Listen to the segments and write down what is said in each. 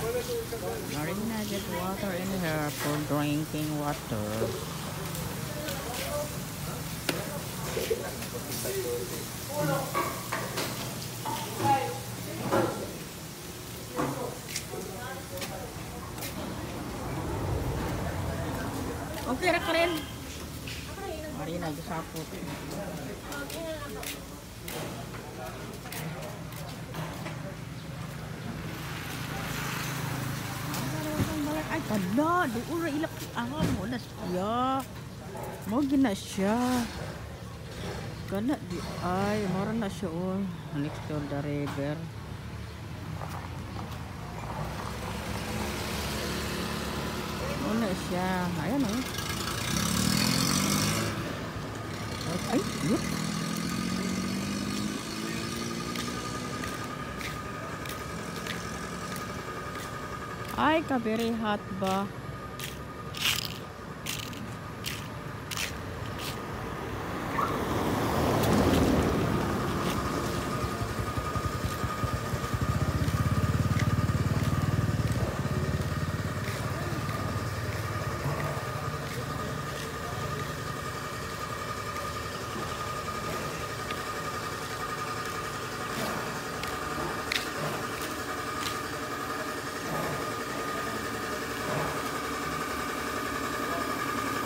Marina get water in here for drinking water. Okay ra ka rin. Marina, gusapot. Okay na kada duura ilak ah mo na siya mo gina siya kana di ay mora na siya oh next to the river na siya ayan oh ay yun Ay, ka very hot ba?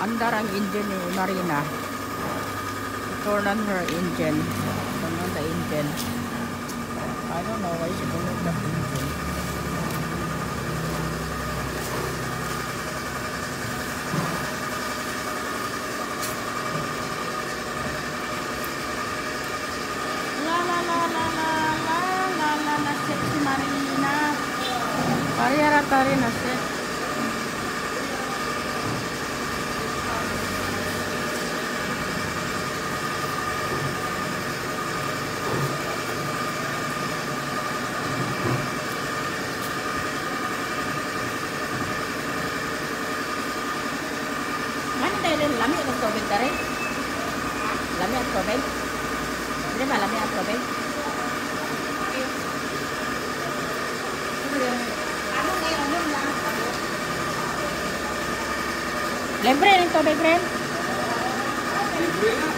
Andar ang engine ni Marina. Turn on her engine. Turn on the engine. I don't know why she turn on the engine. Pariara. tubig na rin. Lami at tubig. Hindi ba lami at tubig? Libre ng tubig, friend? Libre na.